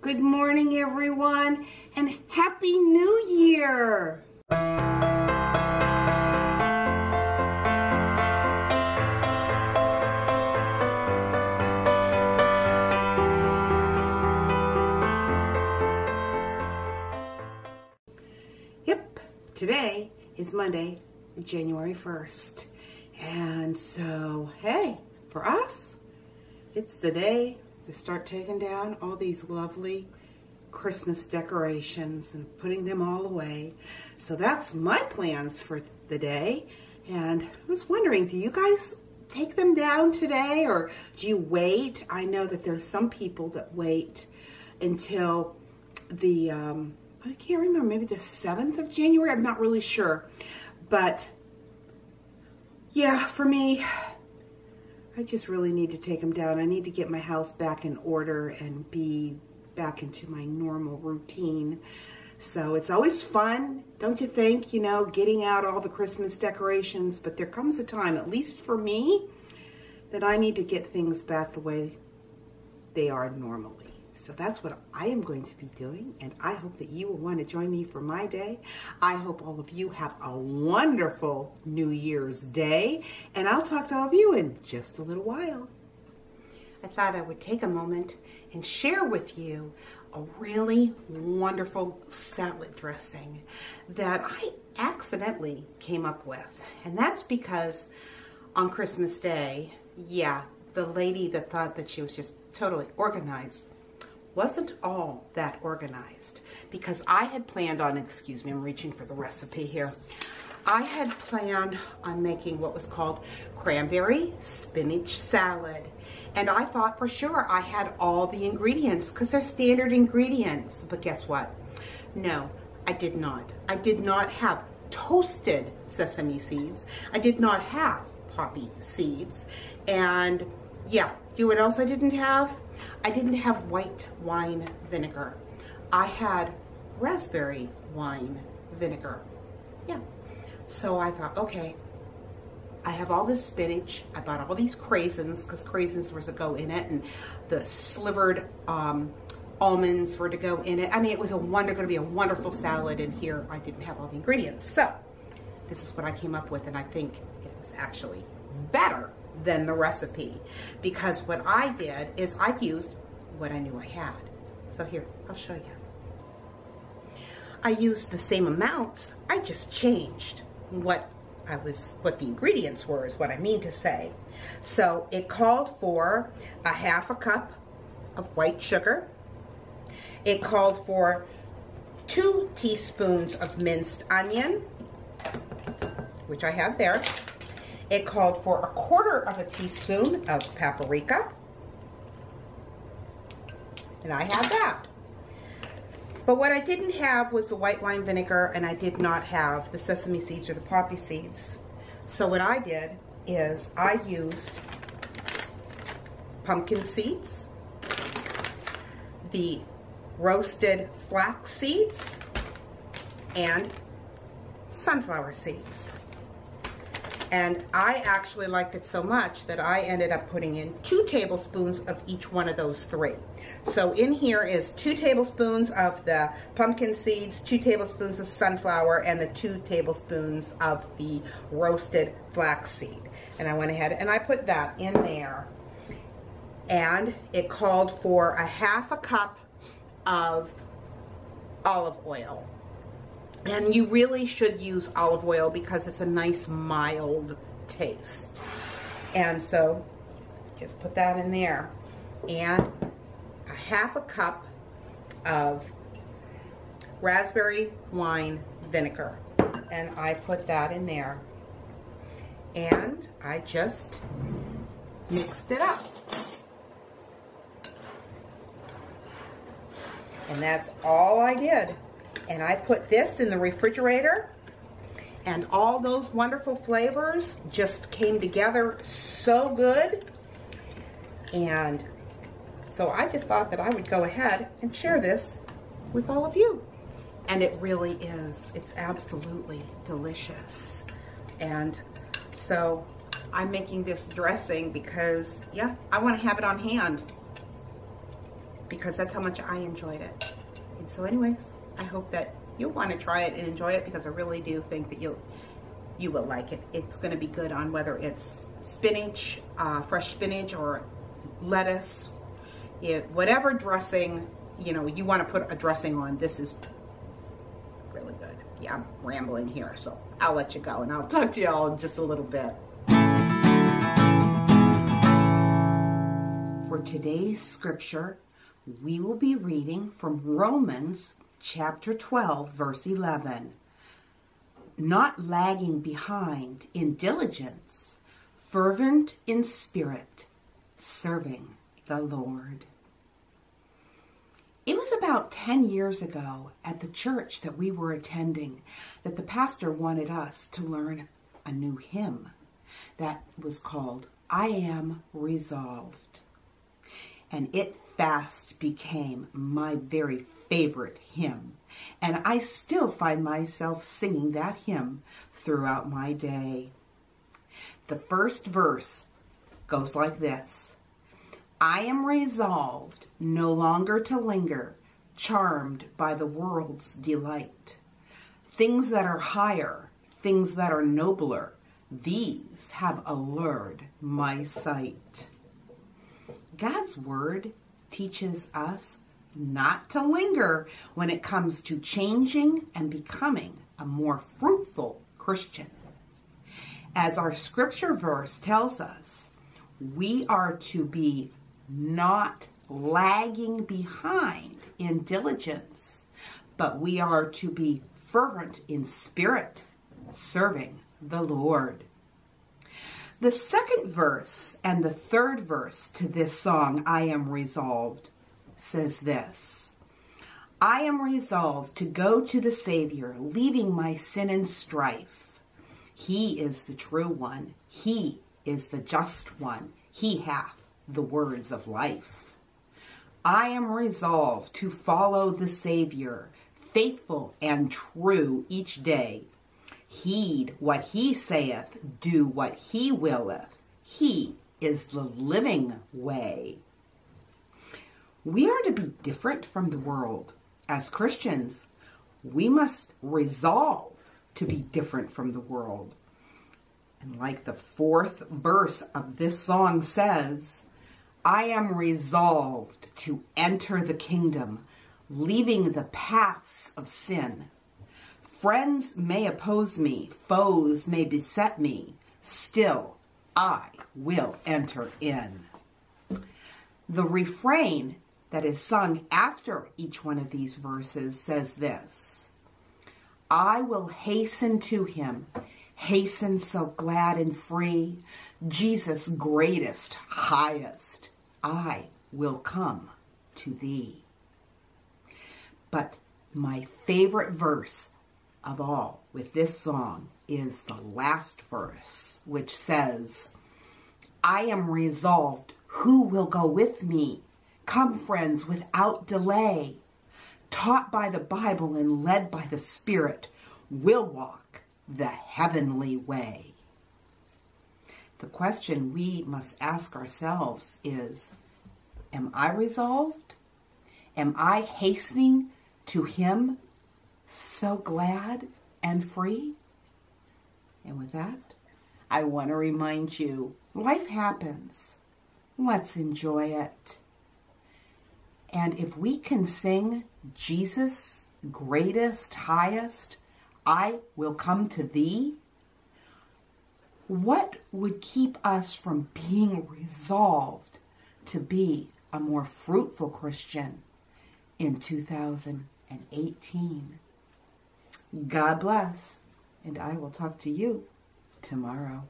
Good morning, everyone, and Happy New Year! Yep, today is Monday, January 1st. And so, hey, for us, it's the day to start taking down all these lovely Christmas decorations and putting them all away. So that's my plans for the day. And I was wondering, do you guys take them down today or do you wait? I know that there's some people that wait until the, um, I can't remember, maybe the 7th of January. I'm not really sure. But yeah, for me, I just really need to take them down. I need to get my house back in order and be back into my normal routine. So it's always fun, don't you think, you know, getting out all the Christmas decorations, but there comes a time, at least for me, that I need to get things back the way they are normally. So that's what I am going to be doing, and I hope that you will want to join me for my day. I hope all of you have a wonderful New Year's Day, and I'll talk to all of you in just a little while. I thought I would take a moment and share with you a really wonderful salad dressing that I accidentally came up with. And that's because on Christmas Day, yeah, the lady that thought that she was just totally organized wasn't all that organized because I had planned on, excuse me, I'm reaching for the recipe here. I had planned on making what was called cranberry spinach salad. And I thought for sure I had all the ingredients because they're standard ingredients. But guess what? No, I did not. I did not have toasted sesame seeds. I did not have poppy seeds. And yeah, you know what else I didn't have? I didn't have white wine vinegar. I had raspberry wine vinegar. Yeah. So I thought, okay, I have all this spinach. I bought all these craisins because craisins were to go in it and the slivered um, almonds were to go in it. I mean, it was a wonder, going to be a wonderful salad and here I didn't have all the ingredients. So this is what I came up with and I think it was actually better than the recipe because what I did is I used what I knew I had. So here, I'll show you. I used the same amounts, I just changed what I was, what the ingredients were is what I mean to say. So it called for a half a cup of white sugar. It called for two teaspoons of minced onion, which I have there. It called for a quarter of a teaspoon of paprika. And I have that. But what I didn't have was the white wine vinegar and I did not have the sesame seeds or the poppy seeds. So what I did is I used pumpkin seeds, the roasted flax seeds, and sunflower seeds. And I actually liked it so much that I ended up putting in two tablespoons of each one of those three. So in here is two tablespoons of the pumpkin seeds, two tablespoons of sunflower, and the two tablespoons of the roasted flaxseed. And I went ahead and I put that in there. And it called for a half a cup of olive oil. And you really should use olive oil because it's a nice mild taste. And so just put that in there. And a half a cup of raspberry wine vinegar. And I put that in there. And I just mixed it up. And that's all I did and I put this in the refrigerator and all those wonderful flavors just came together so good. And so I just thought that I would go ahead and share this with all of you. And it really is it's absolutely delicious. And so I'm making this dressing because yeah I want to have it on hand because that's how much I enjoyed it. And so, anyways, I hope that you'll want to try it and enjoy it because I really do think that you'll you will like it. It's going to be good on whether it's spinach, uh, fresh spinach, or lettuce, it, whatever dressing you know you want to put a dressing on. This is really good. Yeah, I'm rambling here, so I'll let you go and I'll talk to you all in just a little bit. For today's scripture, we will be reading from Romans chapter 12, verse 11. Not lagging behind in diligence, fervent in spirit, serving the Lord. It was about 10 years ago at the church that we were attending that the pastor wanted us to learn a new hymn that was called I Am Resolved. And it fast became my very favorite hymn. And I still find myself singing that hymn throughout my day. The first verse goes like this I am resolved no longer to linger, charmed by the world's delight. Things that are higher, things that are nobler, these have allured my sight. God's word teaches us not to linger when it comes to changing and becoming a more fruitful Christian. As our scripture verse tells us, we are to be not lagging behind in diligence, but we are to be fervent in spirit, serving the Lord. The second verse and the third verse to this song, I Am Resolved, says this I am resolved to go to the Savior, leaving my sin and strife. He is the true one, He is the just one, He hath the words of life. I am resolved to follow the Savior, faithful and true each day. Heed what he saith, do what he willeth. He is the living way. We are to be different from the world. As Christians, we must resolve to be different from the world. And like the fourth verse of this song says, I am resolved to enter the kingdom, leaving the paths of sin. Friends may oppose me, foes may beset me, still I will enter in. The refrain that is sung after each one of these verses says this I will hasten to him, hasten so glad and free, Jesus greatest, highest, I will come to thee. But my favorite verse of all with this song is the last verse, which says, I am resolved. Who will go with me? Come, friends, without delay. Taught by the Bible and led by the Spirit, will walk the heavenly way. The question we must ask ourselves is Am I resolved? Am I hastening to Him so glad and free? And with that, I want to remind you life happens. Let's enjoy it. And if we can sing Jesus, greatest, highest, I will come to thee, what would keep us from being resolved to be a more fruitful Christian in 2018? God bless, and I will talk to you tomorrow.